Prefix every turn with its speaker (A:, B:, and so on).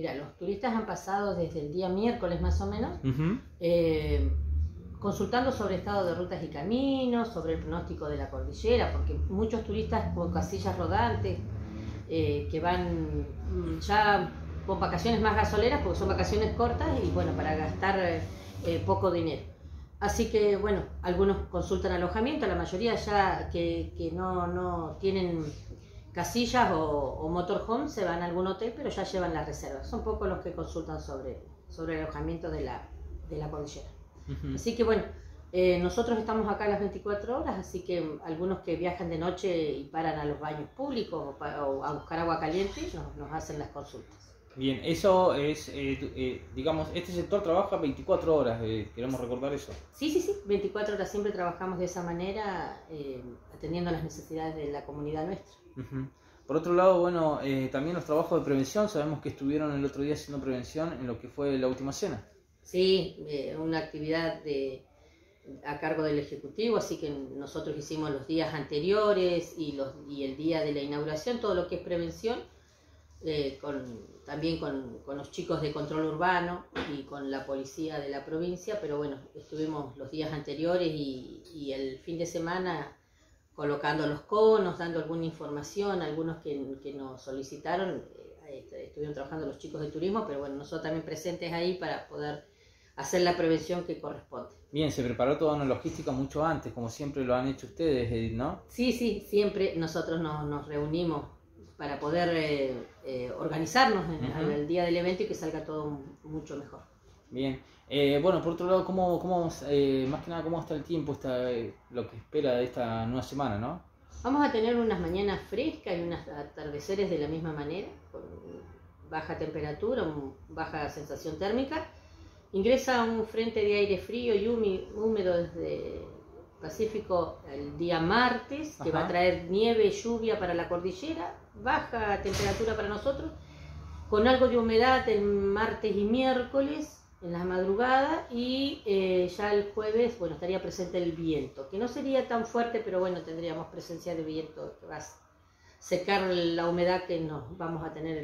A: Mira, los turistas han pasado desde el día miércoles más o menos, eh, consultando sobre estado de rutas y caminos, sobre el pronóstico de la cordillera, porque muchos turistas con casillas rodantes eh, que van mm, ya con vacaciones más gasoleras, porque son vacaciones cortas y bueno, para gastar eh, poco dinero. Así que bueno, algunos consultan alojamiento, la mayoría ya que, que no, no tienen casillas o, o motorhome se van a algún hotel, pero ya llevan las reservas. Son pocos los que consultan sobre, sobre el alojamiento de la, de la cordillera. Así que bueno, eh, nosotros estamos acá las 24 horas, así que algunos que viajan de noche y paran a los baños públicos o, o a buscar agua caliente nos, nos hacen las consultas.
B: Bien, eso es, eh, eh, digamos, este sector trabaja 24 horas, eh, queremos recordar eso.
A: Sí, sí, sí, 24 horas siempre trabajamos de esa manera, eh, atendiendo las necesidades de la comunidad nuestra.
B: Por otro lado, bueno, eh, también los trabajos de prevención, sabemos que estuvieron el otro día haciendo prevención en lo que fue la última cena.
A: Sí, eh, una actividad de, a cargo del Ejecutivo, así que nosotros hicimos los días anteriores y, los, y el día de la inauguración, todo lo que es prevención, eh, con, también con, con los chicos de control urbano y con la policía de la provincia, pero bueno, estuvimos los días anteriores y, y el fin de semana colocando los conos, dando alguna información, algunos que, que nos solicitaron, eh, est- estuvieron trabajando los chicos de turismo, pero bueno, nosotros también presentes ahí para poder hacer la prevención que corresponde.
B: Bien, se preparó toda una logística mucho antes, como siempre lo han hecho ustedes, Edith, ¿no?
A: Sí, sí, siempre nosotros nos, nos reunimos para poder eh, eh, organizarnos en,
B: Ujú.
A: en el día del evento y que salga todo mucho mejor.
B: Bien. Eh, bueno, por otro lado, ¿cómo, cómo, eh, más que nada, cómo está el tiempo, está, eh, lo que espera de esta nueva semana, ¿no?
A: Vamos a tener unas mañanas frescas y unos atardeceres de la misma manera, con baja temperatura, baja sensación térmica. Ingresa un frente de aire frío y húmedo desde Pacífico el día martes, que va a traer nieve y lluvia para la cordillera, baja temperatura para nosotros, con algo de humedad el martes y miércoles en la madrugada y eh, ya el jueves, bueno, estaría presente el viento, que no sería tan fuerte, pero bueno, tendríamos presencia de viento que va a secar la humedad que nos vamos a tener